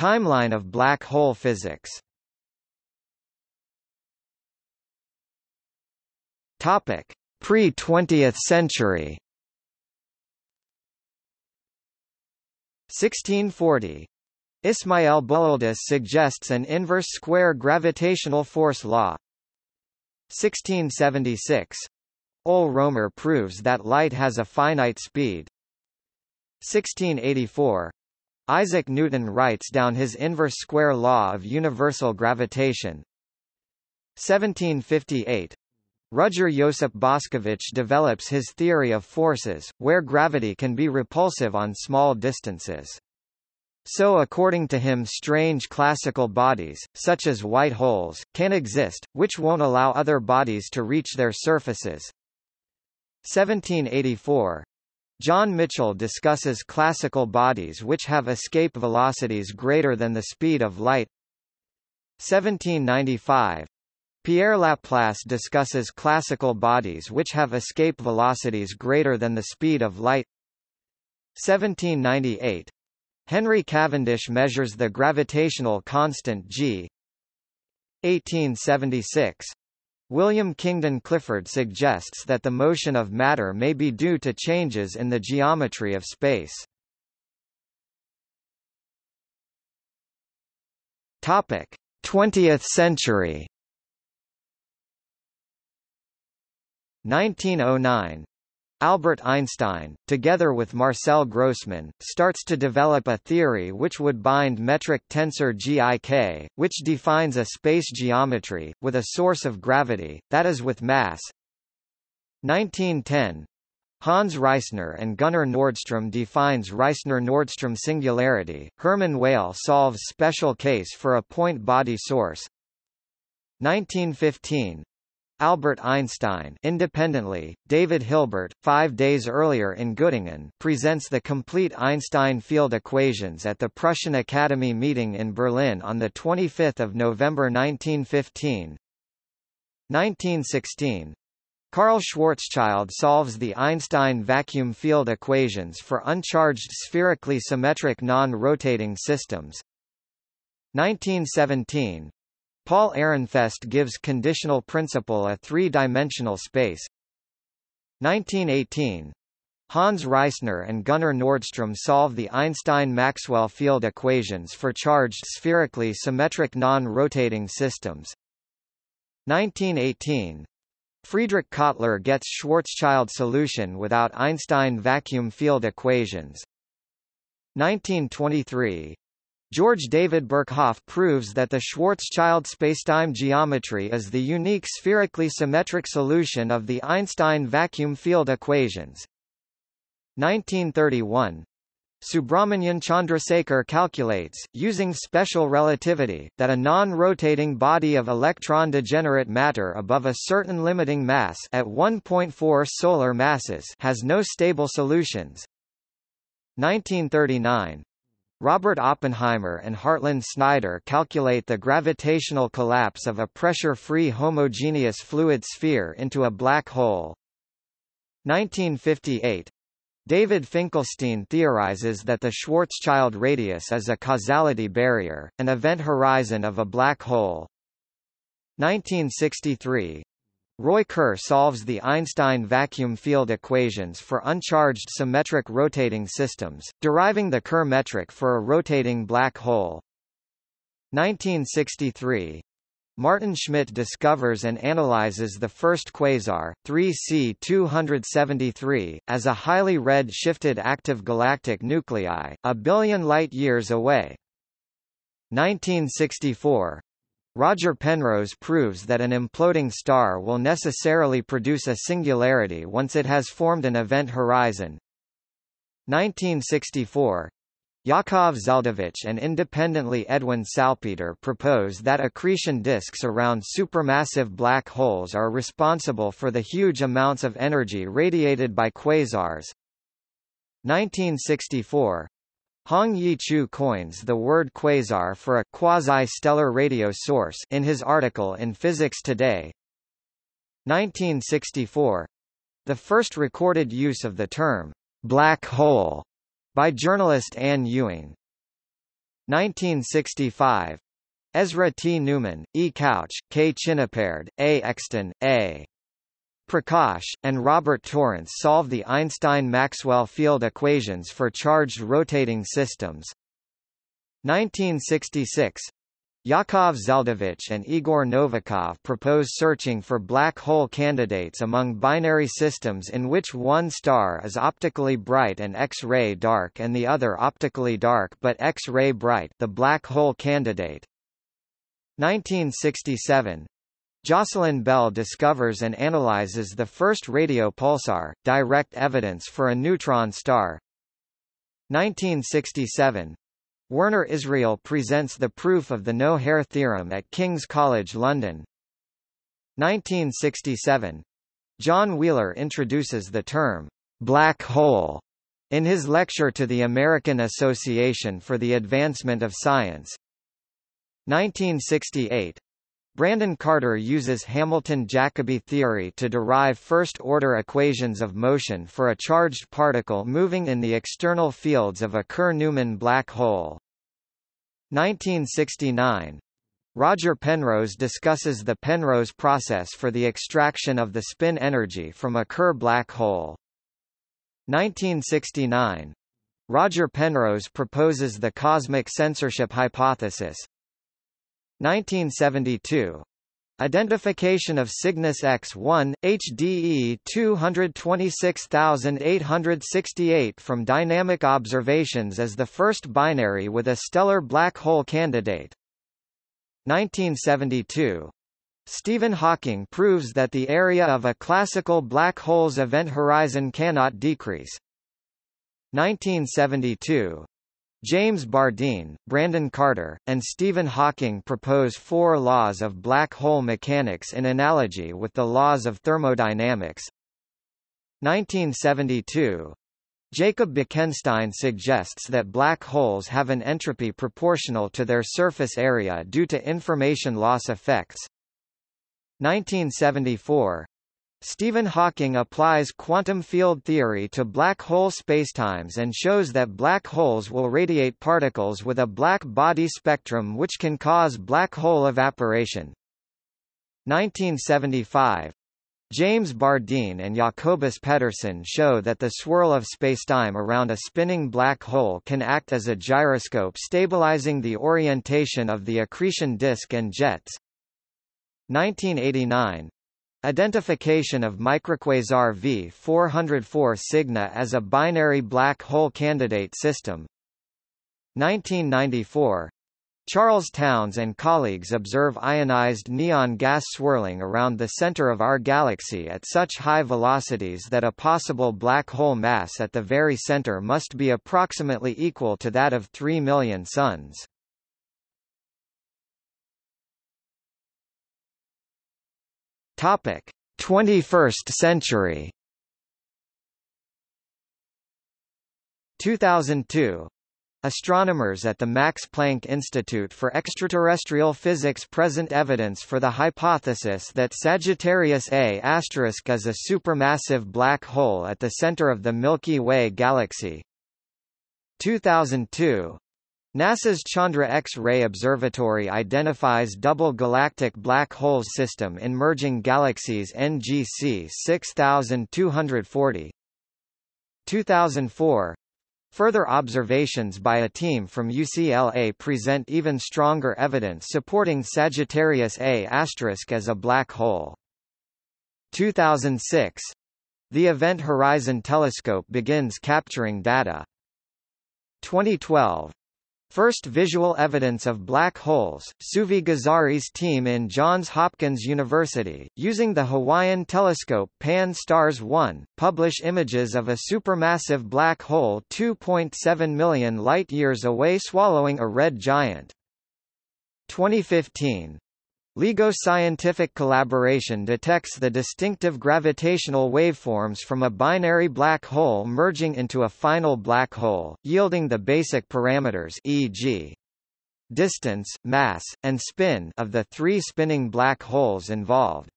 Timeline of black hole physics Topic: Pre-20th century. 1640. Ismail Bullialdus suggests an inverse square gravitational force law. 1676. Ole Romer proves that light has a finite speed. 1684. Isaac Newton writes down his inverse square law of universal gravitation. 1758. Ruđer Josip Bošković develops his theory of forces, where gravity can be repulsive on small distances. So according to him strange classical bodies, such as white holes, can exist, which won't allow other bodies to reach their surfaces. 1784. John Michell discusses classical bodies which have escape velocities greater than the speed of light. 1795. Pierre Laplace discusses classical bodies which have escape velocities greater than the speed of light. 1798. Henry Cavendish measures the gravitational constant g. 1876. William Kingdon Clifford suggests that the motion of matter may be due to changes in the geometry of space. Topic: 20th century. 1909 Albert Einstein, together with Marcel Grossmann, starts to develop a theory which would bind metric tensor GIK, which defines a space geometry, with a source of gravity, that is with mass. 1910 Hans Reissner and Gunnar Nordström defines Reissner-Nordström singularity. Hermann Weyl solves special case for a point-body source. 1915 Albert Einstein independently, David Hilbert, five days earlier in Göttingen presents the complete Einstein field equations at the Prussian Academy meeting in Berlin on 25 November 1915. 1916. Karl Schwarzschild solves the Einstein vacuum field equations for uncharged spherically symmetric non-rotating systems. 1917. Paul Ehrenfest gives conditional principle a three-dimensional space. 1918. Hans Reissner and Gunnar Nordström solve the Einstein-Maxwell field equations for charged spherically symmetric non-rotating systems. 1918. Friedrich Kottler gets Schwarzschild solution without Einstein vacuum field equations. 1923. George David Birkhoff proves that the Schwarzschild spacetime geometry is the unique spherically symmetric solution of the Einstein vacuum field equations. 1931 Subrahmanyan Chandrasekhar calculates, using special relativity, that a non-rotating body of electron-degenerate matter above a certain limiting mass at 1.4 solar masses has no stable solutions. 1939 Robert Oppenheimer and Hartland Snyder calculate the gravitational collapse of a pressure-free homogeneous fluid sphere into a black hole. 1958. David Finkelstein theorizes that the Schwarzschild radius is a causality barrier, an event horizon of a black hole. 1963. Roy Kerr solves the Einstein vacuum field equations for uncharged symmetric rotating systems, deriving the Kerr metric for a rotating black hole. 1963. Maarten Schmidt discovers and analyzes the first quasar, 3C273, as a highly red-shifted active galactic nuclei, a billion light-years away. 1964. Roger Penrose proves that an imploding star will necessarily produce a singularity once it has formed an event horizon. 1964 Yakov Zeldovich and independently Edwin Salpeter propose that accretion disks around supermassive black holes are responsible for the huge amounts of energy radiated by quasars. 1964 Hong-Yee Chiu coins the word quasar for a quasi-stellar radio source in his article in Physics Today. 1964. The first recorded use of the term black hole by journalist Ann Ewing. 1965. Ezra T. Newman, E. Couch, K. Chinnapared, A. Exton, A. Prakash, and Robert Torrence solve the Einstein-Maxwell field equations for charged rotating systems. 1966. Yakov Zeldovich and Igor Novikov propose searching for black hole candidates among binary systems in which one star is optically bright and X-ray dark and the other optically dark but X-ray bright the black hole candidate. 1967. Jocelyn Bell discovers and analyzes the first radio pulsar, direct evidence for a neutron star. 1967. Werner Israel presents the proof of the no-hair theorem at King's College London. 1967. John Wheeler introduces the term, black hole, in his lecture to the American Association for the Advancement of Science. 1968. Brandon Carter uses Hamilton-Jacobi theory to derive first-order equations of motion for a charged particle moving in the external fields of a Kerr-Newman black hole. 1969. Roger Penrose discusses the Penrose process for the extraction of the spin energy from a Kerr black hole. 1969. Roger Penrose proposes the cosmic censorship hypothesis, 1972. Identification of Cygnus X1, HDE 226868 from dynamic observations as the first binary with a stellar black hole candidate. 1972. Stephen Hawking proves that the area of a classical black hole's event horizon cannot decrease. 1972. James Bardeen, Brandon Carter, and Stephen Hawking propose four laws of black hole mechanics in analogy with the laws of thermodynamics. 1972. Jacob Bekenstein suggests that black holes have an entropy proportional to their surface area due to information loss effects. 1974. Stephen Hawking applies quantum field theory to black hole spacetimes and shows that black holes will radiate particles with a black body spectrum which can cause black hole evaporation. 1975. James Bardeen and Jacobus Petterson show that the swirl of spacetime around a spinning black hole can act as a gyroscope stabilizing the orientation of the accretion disk and jets. 1989. Identification of microquasar V404 Cygni as a binary black hole candidate system 1994 Charles Townes and colleagues observe ionized neon gas swirling around the center of our galaxy at such high velocities that a possible black hole mass at the very center must be approximately equal to that of 3 million suns. Topic: 21st century. 2002. Astronomers at the Max Planck Institute for Extraterrestrial Physics present evidence for the hypothesis that Sagittarius A** is a supermassive black hole at the center of the Milky Way galaxy. 2002. NASA's Chandra X-ray Observatory identifies double galactic black holes system in merging galaxies NGC 6240. 2004 Further observations by a team from UCLA present even stronger evidence supporting Sagittarius A** as a black hole. 2006 The Event Horizon Telescope begins capturing data. 2012 First visual evidence of black holes, Suvi Gezari's team in Johns Hopkins University, using the Hawaiian telescope Pan-STARRS 1, publish images of a supermassive black hole 2.7 million light-years away swallowing a red giant. 2015 LIGO scientific collaboration detects the distinctive gravitational waveforms from a binary black hole merging into a final black hole, yielding the basic parameters e.g. distance, mass, and spin of the three spinning black holes involved.